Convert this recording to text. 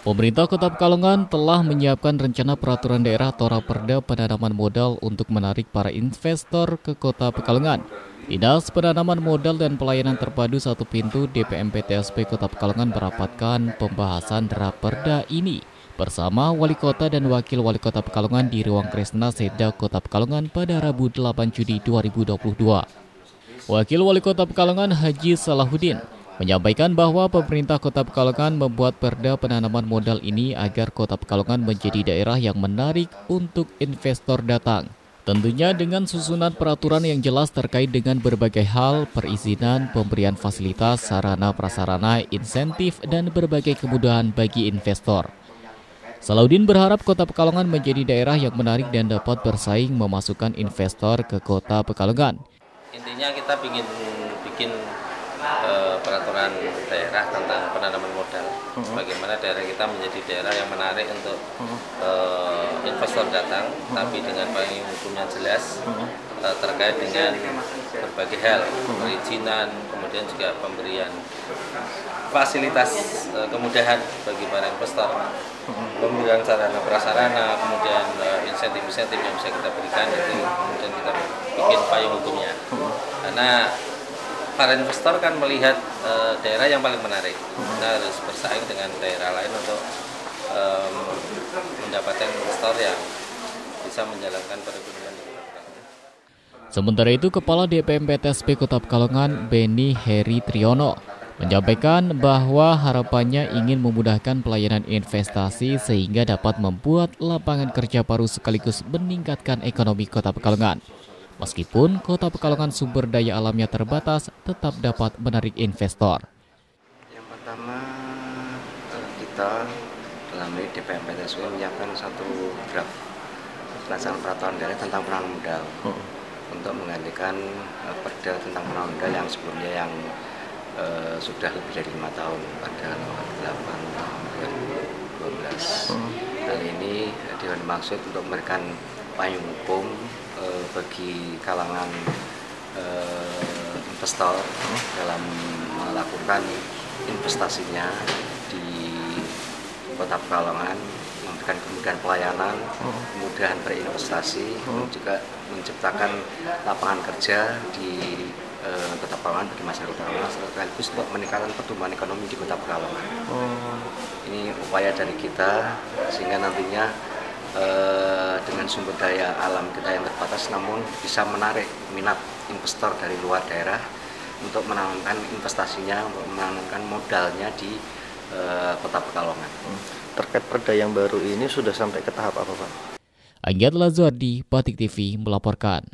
Pemerintah Kota Pekalongan telah menyiapkan rencana peraturan daerah atau raperda penanaman modal untuk menarik para investor ke Kota Pekalongan. Dinas Penanaman Modal dan Pelayanan Terpadu Satu Pintu DPMP TSP Kota Pekalongan merapatkan pembahasan raperda ini bersama Wali Kota dan Wakil Wali Kota Pekalongan di Ruang Kresna Seda Kota Pekalongan pada Rabu 8 Juni 2022. Wakil Wali Kota Pekalongan Haji Salahuddin menyampaikan bahwa pemerintah Kota Pekalongan membuat perda penanaman modal ini agar Kota Pekalongan menjadi daerah yang menarik untuk investor datang. Tentunya dengan susunan peraturan yang jelas terkait dengan berbagai hal, perizinan, pemberian fasilitas, sarana prasarana, insentif, dan berbagai kemudahan bagi investor. Salaudin berharap Kota Pekalongan menjadi daerah yang menarik dan dapat bersaing memasukkan investor ke Kota Pekalongan. Intinya kita ingin bikin uh, peraturan daerah tentang penanaman modal. -huh. Bagaimana daerah kita menjadi daerah yang menarik untuk uh, investor datang, -huh. tapi dengan payung hukum yang jelas -huh. uh, terkait dengan berbagai hal, perizinan, kemudian juga pemberian fasilitas uh, kemudahan bagi para investor, pemberian sarana prasarana, kemudian insentif-insentif uh, yang bisa kita berikan itu kemudian kita bikin payung hukumnya. Karena para investor kan melihat uh, daerah yang paling menarik. Kita harus bersaing dengan daerah lain untuk um, mendapatkan investor yang bisa menjalankan perekonomian Sementara itu, Kepala DPM PTSP Kota Pekalongan, Beni Heri Triyono, menyampaikan bahwa harapannya ingin memudahkan pelayanan investasi sehingga dapat membuat lapangan kerja baru sekaligus meningkatkan ekonomi Kota Pekalongan. Meskipun kota Pekalongan sumber daya alamnya terbatas, tetap dapat menarik investor. Yang pertama, eh, kita dalam ini DPM PTSW menyiapkan satu draft pelaksanaan peraturan daerah tentang penanaman modal hmm. untuk menggantikan uh, perda tentang penanaman modal yang sebelumnya yang uh, sudah lebih dari lima tahun pada nomor 8 tahun 2012. Hmm. Kali ini dimaksud untuk memberikan payung hukum uh, bagi kalangan uh, investor dalam melakukan investasinya di Kota Pekalongan memberikan kemudahan pelayanan, kemudahan berinvestasi, uh, juga menciptakan lapangan kerja di uh, Kota Pekalongan bagi masyarakat Kota Pekalongan sekaligus untuk meningkatkan pertumbuhan ekonomi di Kota Pekalongan. Uh. Ini upaya dari kita sehingga nantinya uh, dengan sumber daya alam kita yang terbatas namun bisa menarik minat investor dari luar daerah untuk menanamkan investasinya, untuk menanamkan modalnya di uh, kota Pekalongan. Hmm. Terkait perda yang baru ini sudah sampai ke tahap apa Pak? Agiat Lazardi, Batik TV melaporkan.